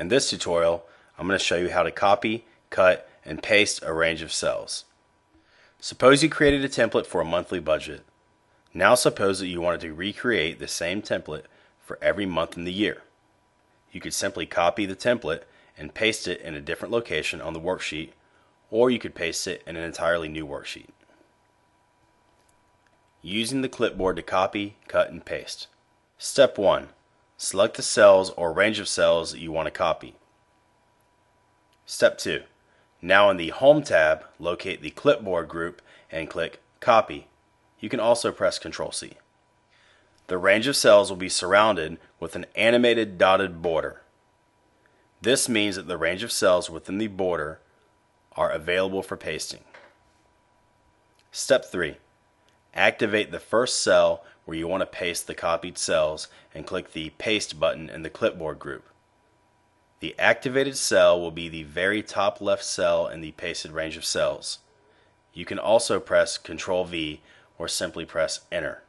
In this tutorial, I'm going to show you how to copy, cut, and paste a range of cells. Suppose you created a template for a monthly budget. Now suppose that you wanted to recreate the same template for every month in the year. You could simply copy the template and paste it in a different location on the worksheet, or you could paste it in an entirely new worksheet. Using the clipboard to copy, cut, and paste. Step 1. Select the cells or range of cells you want to copy. Step 2. Now in the Home tab, locate the Clipboard group and click Copy. You can also press Ctrl C. The range of cells will be surrounded with an animated dotted border. This means that the range of cells within the border are available for pasting. Step 3. Activate the first cell where you want to paste the copied cells and click the Paste button in the clipboard group. The activated cell will be the very top left cell in the pasted range of cells. You can also press Ctrl V or simply press Enter.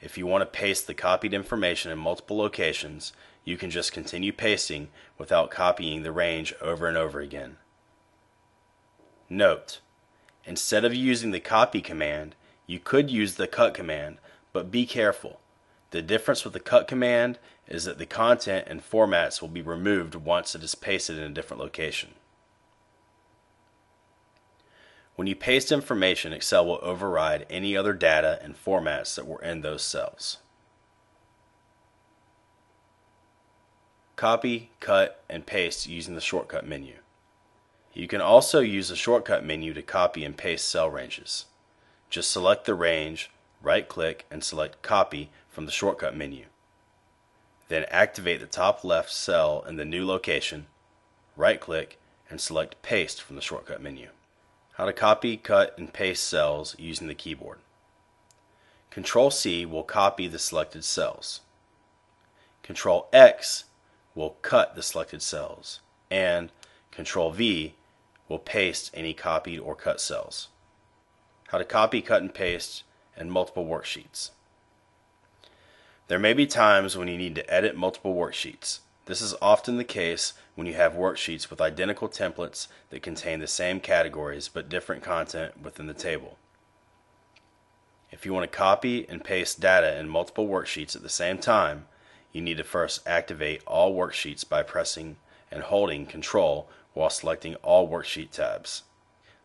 If you want to paste the copied information in multiple locations, you can just continue pasting without copying the range over and over again. Note: Instead of using the copy command, you could use the cut command but be careful. The difference with the cut command is that the content and formats will be removed once it is pasted in a different location. When you paste information, Excel will override any other data and formats that were in those cells. Copy, cut, and paste using the shortcut menu. You can also use the shortcut menu to copy and paste cell ranges. Just select the range, right click and select Copy from the shortcut menu. Then activate the top left cell in the new location, right click and select Paste from the shortcut menu. How to copy, cut, and paste cells using the keyboard. Control C will copy the selected cells. Control X will cut the selected cells, and Control V will paste any copied or cut cells. How to copy, cut, and paste and multiple worksheets. There may be times when you need to edit multiple worksheets. This is often the case when you have worksheets with identical templates that contain the same categories but different content within the table. If you want to copy and paste data in multiple worksheets at the same time, you need to first activate all worksheets by pressing and holding Control while selecting all worksheet tabs.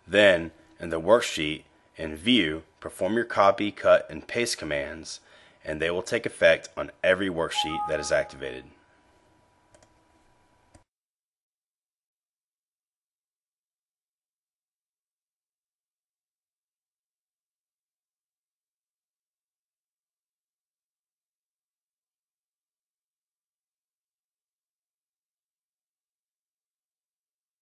Then, in the worksheet, in View, perform your copy, cut, and paste commands, and they will take effect on every worksheet that is activated.